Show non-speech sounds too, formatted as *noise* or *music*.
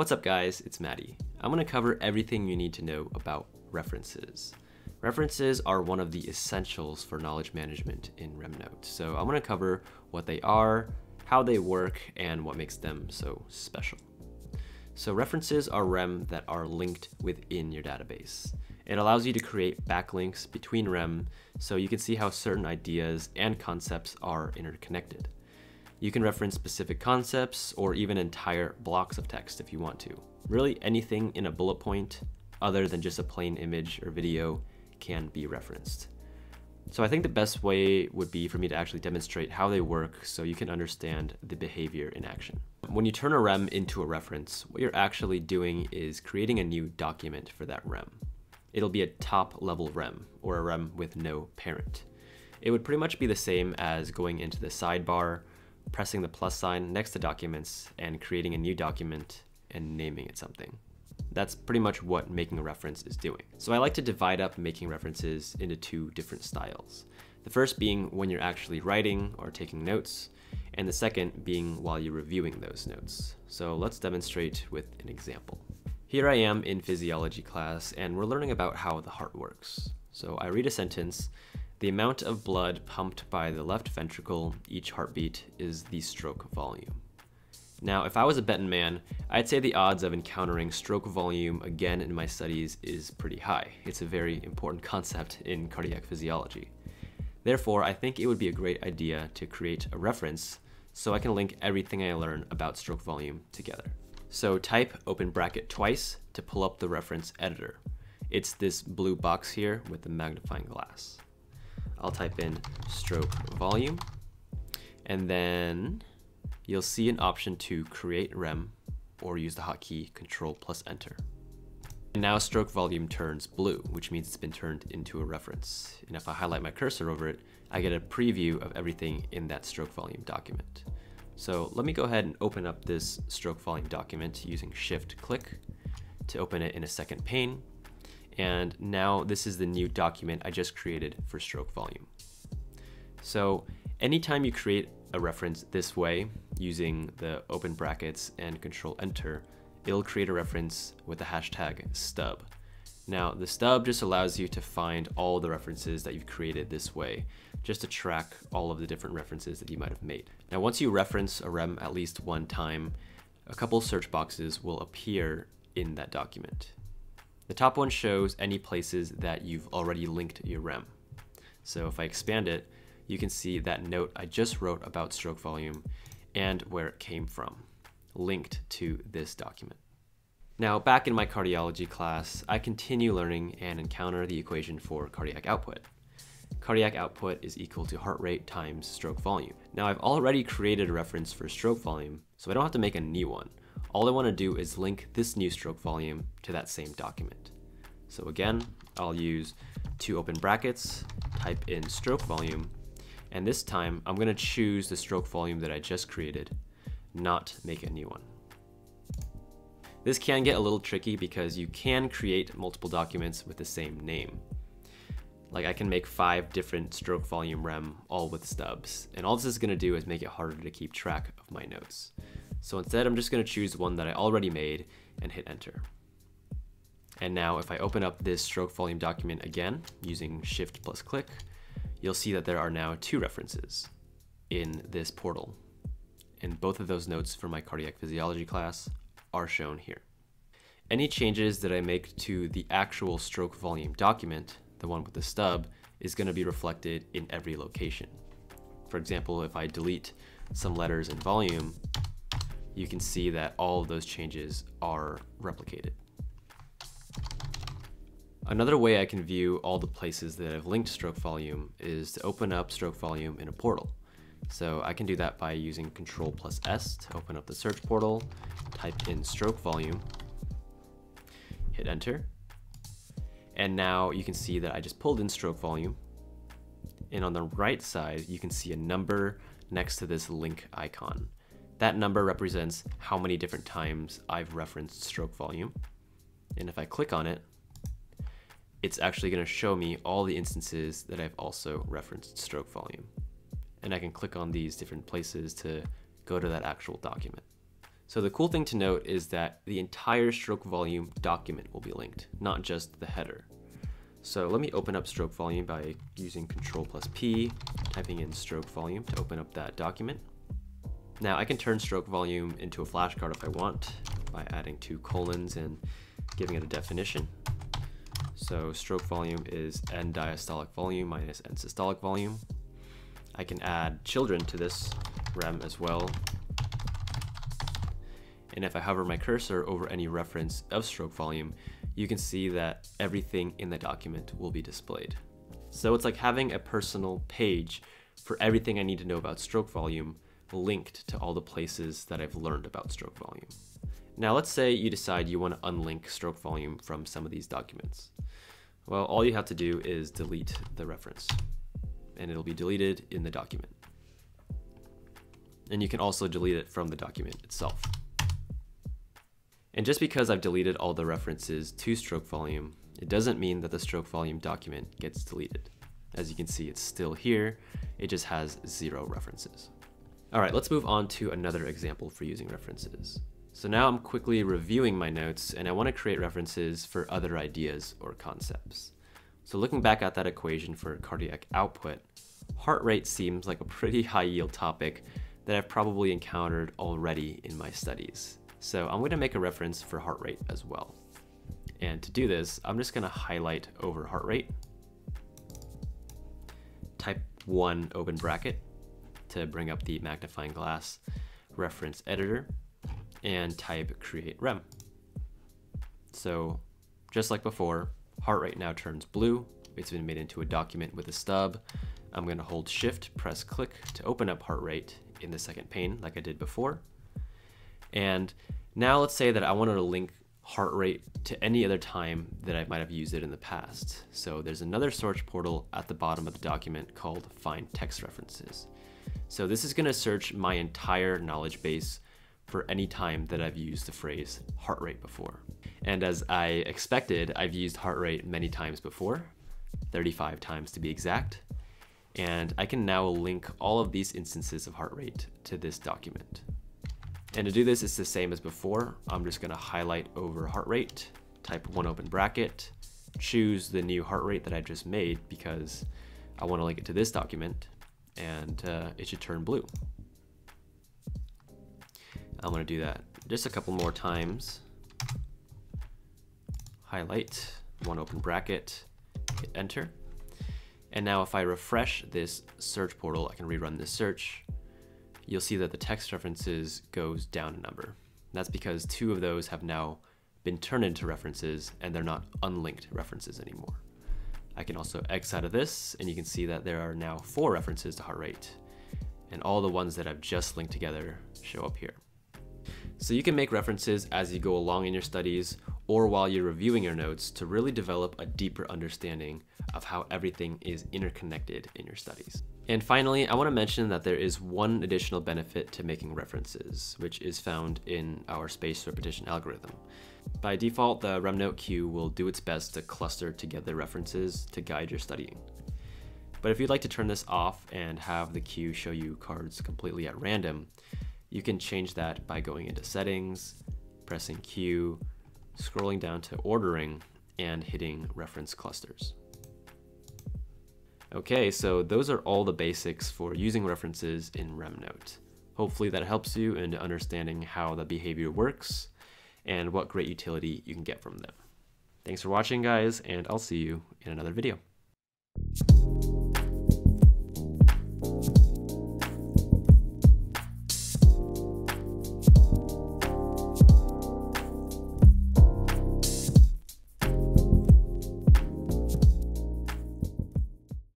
What's up guys, it's Maddie. I'm going to cover everything you need to know about references. References are one of the essentials for knowledge management in RemNote. So I'm to cover what they are, how they work, and what makes them so special. So references are rem that are linked within your database. It allows you to create backlinks between rem so you can see how certain ideas and concepts are interconnected. You can reference specific concepts or even entire blocks of text if you want to. Really anything in a bullet point other than just a plain image or video can be referenced. So I think the best way would be for me to actually demonstrate how they work so you can understand the behavior in action. When you turn a rem into a reference, what you're actually doing is creating a new document for that rem. It'll be a top level rem or a rem with no parent. It would pretty much be the same as going into the sidebar pressing the plus sign next to documents and creating a new document and naming it something. That's pretty much what making a reference is doing. So I like to divide up making references into two different styles. The first being when you're actually writing or taking notes, and the second being while you're reviewing those notes. So let's demonstrate with an example. Here I am in physiology class, and we're learning about how the heart works. So I read a sentence, the amount of blood pumped by the left ventricle each heartbeat is the stroke volume. Now, if I was a betting man, I'd say the odds of encountering stroke volume again in my studies is pretty high. It's a very important concept in cardiac physiology. Therefore, I think it would be a great idea to create a reference so I can link everything I learn about stroke volume together. So type open bracket twice to pull up the reference editor. It's this blue box here with the magnifying glass. I'll type in stroke volume, and then you'll see an option to create rem or use the hotkey control plus enter. And now stroke volume turns blue, which means it's been turned into a reference. And if I highlight my cursor over it, I get a preview of everything in that stroke volume document. So let me go ahead and open up this stroke volume document using shift click to open it in a second pane. And now this is the new document I just created for stroke volume. So anytime you create a reference this way using the open brackets and control enter, it'll create a reference with the hashtag stub. Now the stub just allows you to find all the references that you've created this way, just to track all of the different references that you might have made. Now once you reference a rem at least one time, a couple search boxes will appear in that document. The top one shows any places that you've already linked your rem. So if I expand it, you can see that note I just wrote about stroke volume and where it came from, linked to this document. Now, back in my cardiology class, I continue learning and encounter the equation for cardiac output. Cardiac output is equal to heart rate times stroke volume. Now, I've already created a reference for stroke volume, so I don't have to make a new one all I want to do is link this new stroke volume to that same document. So again, I'll use two open brackets, type in stroke volume, and this time I'm going to choose the stroke volume that I just created, not make a new one. This can get a little tricky because you can create multiple documents with the same name. Like I can make five different stroke volume rem all with stubs, and all this is going to do is make it harder to keep track of my notes. So instead, I'm just gonna choose one that I already made and hit enter. And now if I open up this stroke volume document again, using shift plus click, you'll see that there are now two references in this portal. And both of those notes for my cardiac physiology class are shown here. Any changes that I make to the actual stroke volume document, the one with the stub, is gonna be reflected in every location. For example, if I delete some letters in volume, you can see that all of those changes are replicated. Another way I can view all the places that I've linked stroke volume is to open up stroke volume in a portal. So I can do that by using Control plus S to open up the search portal, type in stroke volume, hit enter, and now you can see that I just pulled in stroke volume. And on the right side, you can see a number next to this link icon. That number represents how many different times I've referenced stroke volume. And if I click on it, it's actually going to show me all the instances that I've also referenced stroke volume. And I can click on these different places to go to that actual document. So the cool thing to note is that the entire stroke volume document will be linked, not just the header. So let me open up stroke volume by using Control plus P, typing in stroke volume to open up that document. Now I can turn stroke volume into a flashcard if I want by adding two colons and giving it a definition. So stroke volume is end diastolic volume minus end systolic volume. I can add children to this rem as well. And if I hover my cursor over any reference of stroke volume, you can see that everything in the document will be displayed. So it's like having a personal page for everything I need to know about stroke volume linked to all the places that I've learned about stroke volume. Now let's say you decide you want to unlink stroke volume from some of these documents. Well, all you have to do is delete the reference and it'll be deleted in the document. And you can also delete it from the document itself. And just because I've deleted all the references to stroke volume, it doesn't mean that the stroke volume document gets deleted. As you can see, it's still here, it just has zero references. All right, let's move on to another example for using references. So now I'm quickly reviewing my notes and I want to create references for other ideas or concepts. So looking back at that equation for cardiac output, heart rate seems like a pretty *laughs* high yield topic that I've probably encountered already in my studies. So I'm going to make a reference for heart rate as well. And to do this, I'm just going to highlight over heart rate, type 1 open bracket to bring up the magnifying glass reference editor, and type create rem. So just like before, heart rate now turns blue. It's been made into a document with a stub. I'm going to hold shift, press click to open up heart rate in the second pane like I did before. And now let's say that I wanted to link heart rate to any other time that I might have used it in the past. So there's another search portal at the bottom of the document called find text references. So this is gonna search my entire knowledge base for any time that I've used the phrase heart rate before. And as I expected, I've used heart rate many times before, 35 times to be exact. And I can now link all of these instances of heart rate to this document. And to do this, it's the same as before. I'm just gonna highlight over heart rate, type one open bracket, choose the new heart rate that I just made because I wanna link it to this document and uh, it should turn blue. I'm gonna do that just a couple more times. Highlight, one open bracket, hit enter. And now if I refresh this search portal, I can rerun this search you'll see that the text references goes down a number. That's because two of those have now been turned into references and they're not unlinked references anymore. I can also X out of this and you can see that there are now four references to heart rate and all the ones that I've just linked together show up here. So you can make references as you go along in your studies or while you're reviewing your notes to really develop a deeper understanding of how everything is interconnected in your studies. And finally, I want to mention that there is one additional benefit to making references, which is found in our spaced repetition algorithm. By default, the RemNote queue will do its best to cluster together references to guide your studying. But if you'd like to turn this off and have the queue show you cards completely at random, you can change that by going into settings, pressing queue, scrolling down to ordering, and hitting reference clusters. Okay, so those are all the basics for using references in RemNote. Hopefully that helps you in understanding how the behavior works and what great utility you can get from them. Thanks for watching guys, and I'll see you in another video.